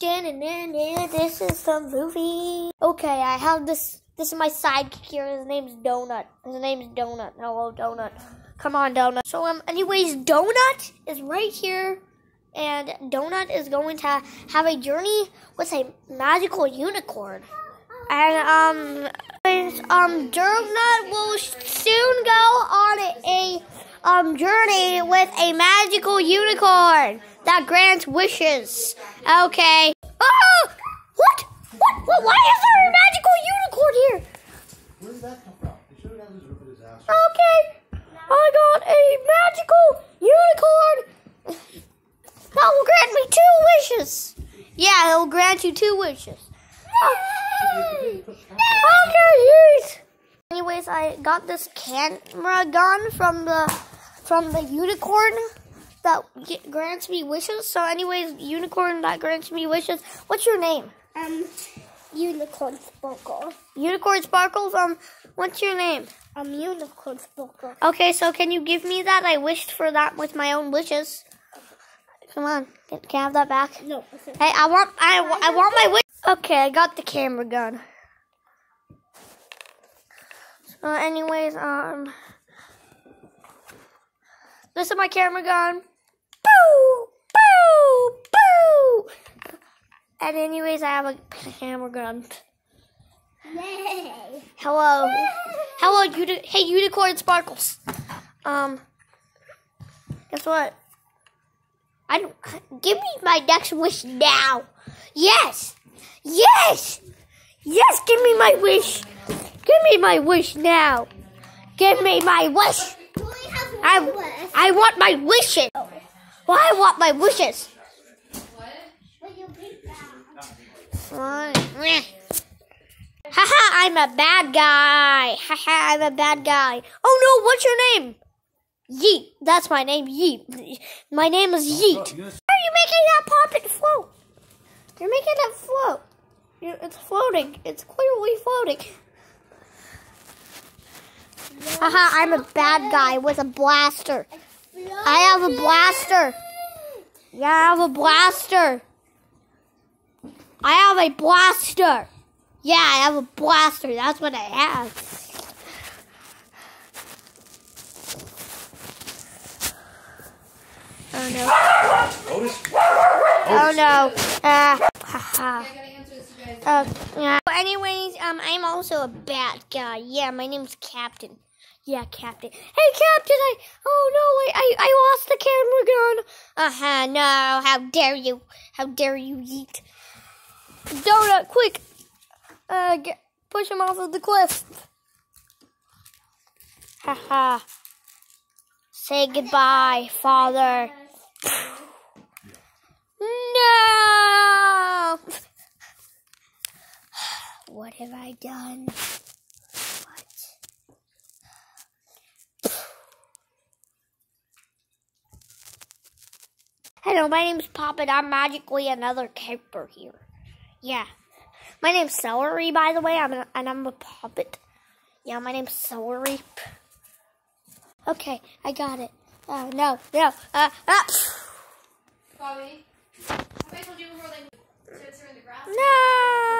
This is the movie. Okay, I have this. This is my sidekick here. His name's Donut. His name's Donut. Hello, Donut. Come on, Donut. So, um, anyways, Donut is right here, and Donut is going to have a journey with a magical unicorn. And um, um, Donut will soon go on a um journey with a magical unicorn that grants wishes. Okay. Oh! What? What? what? Why is there a magical unicorn here? Where did that come from? He should have got his roof at his ass. Okay. I got a magical unicorn that will grant me two wishes. Yeah, it will grant you two wishes. Okay, yes. Anyways, I got this camera gun from the from the unicorn that grants me wishes. So, anyways, unicorn that grants me wishes. What's your name? Um, unicorn sparkle. Unicorn Sparkles. Um, what's your name? Um, unicorn sparkle. Okay, so can you give me that? I wished for that with my own wishes. Come on, can, can I have that back? No. Hey, I want, I, I want my wish. Okay, I got the camera gun. So, anyways, um, this is my camera gun. And anyways, I have a camera gun. Yay! Hello. Hello, uni- hey, Unicorn Sparkles. Um, guess what? I don't, give me my next wish now. Yes, yes, yes. Give me my wish. Give me my wish now. Give me my wish. You only have one I. I want my wishes. Well, I want my wishes. Haha, I'm a bad guy. Haha, I'm a bad guy. Oh no, what's your name? Yeet. That's my name, Yeet. My name is Yeet. How are you making that puppet float? You're making it float. You're, it's floating. It's clearly floating. Haha, I'm a bad guy with a blaster. I have a blaster. Yeah, I have a blaster. I have a blaster. Yeah, I have a blaster. That's what I have. Oh no. Otis? Oh no. Uh, haha. Uh, yeah. But anyways, um, I'm also a bad guy. Yeah, my name's Captain. Yeah, Captain. Hey, Captain, I, oh no, I, I, I lost the camera gun. Uh-huh, no, how dare you. How dare you Yeet. Donut, quick. Uh, get, push him off of the cliff. Haha. Say goodbye, father. No! What have I done? What? Hello, my name's Poppet. I'm magically another camper here. Yeah. My name's Celery, by the way, I'm a, and I'm a puppet. Yeah, my name's Celery. Okay, I got it. Oh, no, no. Uh, ah. Bobby, have I told you before they sit her in the grass? No!